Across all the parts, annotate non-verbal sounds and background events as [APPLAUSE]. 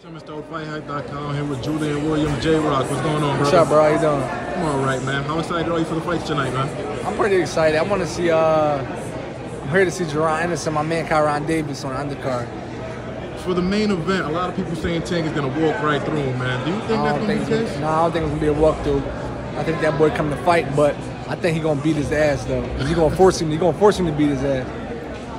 Mr. Here with Julian Williams, J Rock. What's going on, bro? What's up, bro? How you doing? I'm all right, man. How excited are you for the fights tonight, man? I'm pretty excited. I want to see. Uh, I'm here to see Jaron Anderson, my man Kyron Davis on the undercard. For the main event, a lot of people saying Tank is gonna walk right through him, man. Do you think that's gonna think be the case? no, I don't think it's gonna be a walkthrough. I think that boy come to fight, but I think he gonna beat his ass though. He gonna force him. He gonna force him to beat his ass.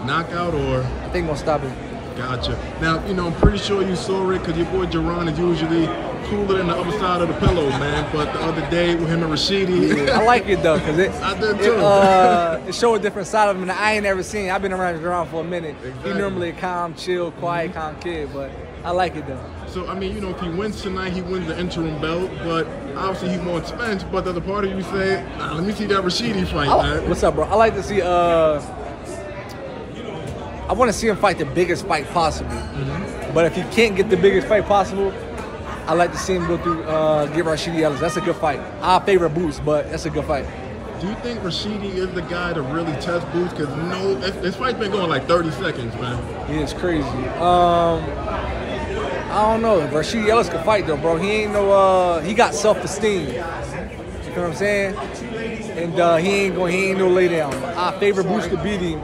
Knockout or I think gonna stop him. Gotcha. Now, you know, I'm pretty sure you saw it because your boy Jaron is usually cooler than the other side of the pillow, man. But the other day with him and Rashidi, I [LAUGHS] like it though, cause it I did it, uh, it showed a different side of him that I ain't ever seen. I've been around Jaron for a minute. Exactly. He normally a calm, chill, quiet, calm kid, but I like it though. So I mean, you know, if he wins tonight, he wins the interim belt. But obviously, he wants Spence. But the other part of you say, nah, let me see that Rashidi fight, man. what's up, bro? I like to see. Uh, I want to see him fight the biggest fight possible. But if he can't get the biggest fight possible, I like to see him go through uh, get Rashidi Ellis. That's a good fight. I favor Boots, but that's a good fight. Do you think Rashidi is the guy to really test Boots? Because no, this, fight's been going like 30 seconds, man. He is crazy. Um, I don't know. Rashidi Ellis can fight though, bro. He ain't no. Uh, he got self esteem. You know what I'm saying? And uh, he ain't going. He ain't no lay down. I favor Boots to beat him,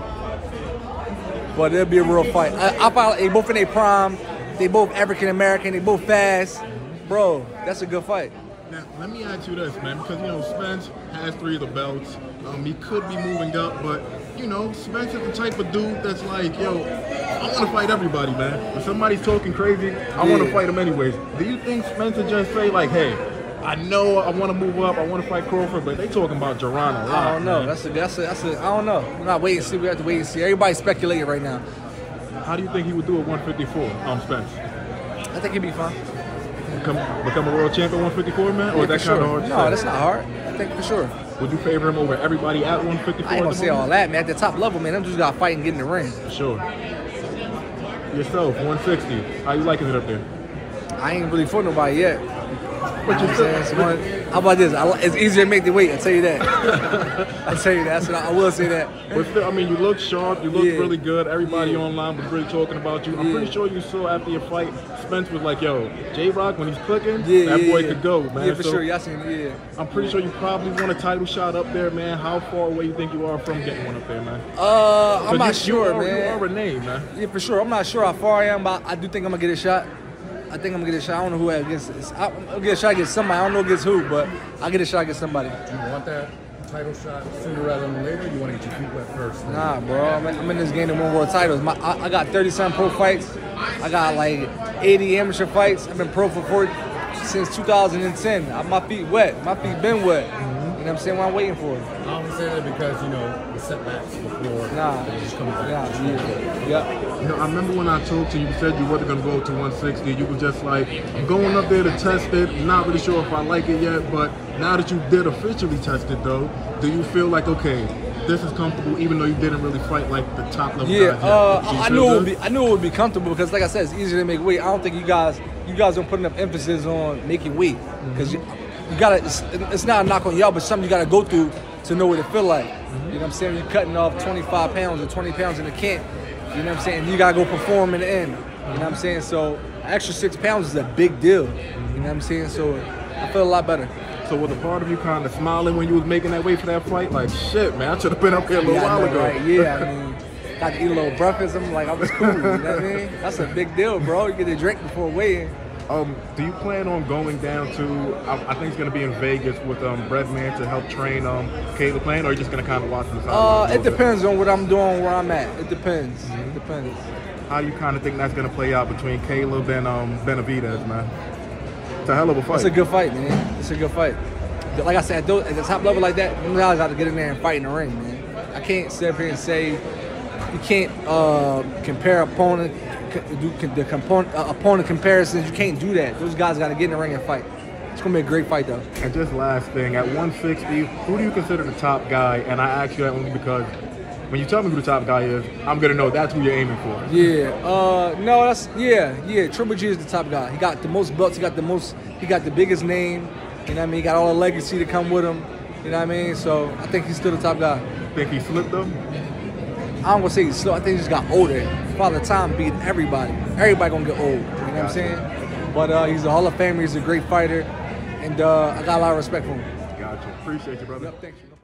but it'll be a real fight. I, I fight. They both in their prime. They both African American. They both fast, bro. That's a good fight. Now, let me ask you this, man, because you know Spence has three of the belts. Um, he could be moving up, but you know Spence is the type of dude that's like, yo, I want to fight everybody, man. If somebody's talking crazy, I want to fight them anyways. Do you think Spence would just say like, hey, I know I want to move up, I want to fight Crawford, but they talking about Geronimo? I don't know. That's a. That's a. That's a. I don't know. We're not waiting to see. We have to wait and see. Everybody's speculating right now. How do you think he would do at 154, um, Spence? I think he'd be fine. Become, become a world champion at 154, man? Or Yeah, is that for kind sure. of hard No, say? that's not hard. I think for sure. Would you favor him over everybody at 154? I ain't gonna say all that, man. At the top level, man, them just got to fight and get in the ring. For sure. Yourself, 160. How you liking it up there? I ain't really fought nobody yet. But You know what how about this? I, it's easier to make the weight. I tell you that. I tell you that. So I will say that. But still, I mean, you look sharp. You look Yeah. really good. Everybody Yeah. online was really talking about you. I'm Yeah. pretty sure you saw after your fight, Spence was like, "Yo, J Rock, when he's clicking, that boy could go, man." Yeah, for So sure. Y'all seen it. Yeah. I'm pretty sure you probably want a title shot up there, man. How far away you think you are from getting one up there, man? Uh, I'm not you, sure, you are, man. You are a name, man. Yeah, for sure. I'm not sure how far I am, but I do think I'm gonna get a shot. I think I'm gonna get a shot. I don't know who against. it's- I'm gonna get a shot against somebody. I don't know against who, but I'll get a shot against somebody. Do you want that title shot sooner rather than later? You want to get your feet wet first? Nah, bro. I'm in, I'm in this game to win world titles. My, I, I got 37 pro fights. I got like 80 amateur fights. I've been pro for four, since 2010. Uh, My feet wet. My feet been wet. You know what I'm saying? What I'm waiting for. It. I only say that because you know the setbacks before. Nah. they're just coming back. Yeah, yeah. yeah. You know, I remember when I talked to you, you said you wasn't gonna go to 160. You were just like, I'm going up there to test it. Not really sure if I like it yet, but now that you did officially test it, though, do you feel like okay, this is comfortable, even though you didn't really fight like the top level Yeah, guys yet? uh, I knew it would be. I knew it would be comfortable because, like I said, it's easier to make weight. I don't think you guys, you guys don't put enough emphasis on making weight because you, you gotta. It's, it's not a knock on y'all, but something you gotta go through to know what it feel like. Mm-hmm. You know what I'm saying? You're cutting off 25 pounds or 20 pounds in the camp. You know what I'm saying? You gotta go perform in the end. You know what I'm saying? So, extra six pounds is a big deal. You know what I'm saying? So, I feel a lot better. So was a part of you kind of smiling when you was making that weight for that fight? Like, shit, man, I should have been up here a little Yeah, while know, ago. right? Yeah, I mean, got to eat a little breakfast. I'm like, I was cool. You know what I mean? That's a big deal, bro. You get a drink before weighing. Um, do you plan on going down to? I, I think it's gonna be in Vegas with um Breadman to help train um Caleb Plant, or are you just gonna kind of watch the Uh, it little bit? depends on what I'm doing, where I'm at. It depends. It depends. How you kind of think that's gonna play out between Caleb and um Benavidez, man? It's a hell of a fight. It's a good fight, man. It's a good fight. Like I said, at the top level like that, you guys got to get in there and fight in the ring, man. I can't sit up here and say you can't uh, compare opponent, do the component, uh, opponent comparisons. You can't do that. Those guys got to get in the ring and fight. It's gonna be a great fight, though. And just last thing, at 160, who do you consider the top guy? And I ask you that only because when you tell me who the top guy is, I'm gonna know that's who you're aiming for. Yeah. Uh, no, that's yeah, yeah. Triple G is the top guy. He got the most belts. He got the most. He got the biggest name. You know what I mean? He got all the legacy to come with him. You know what I mean? So I think he's still the top guy. Think he slipped though? I don't gonna say he's slow. I think he just got older. Father Time beat everybody. Everybody gonna get old. You know what I'm saying? But uh, he's a Hall of Famer. He's a great fighter, and uh, I got a lot of respect for him. Gotcha. Appreciate you, brother. Yep, thanks. No problem.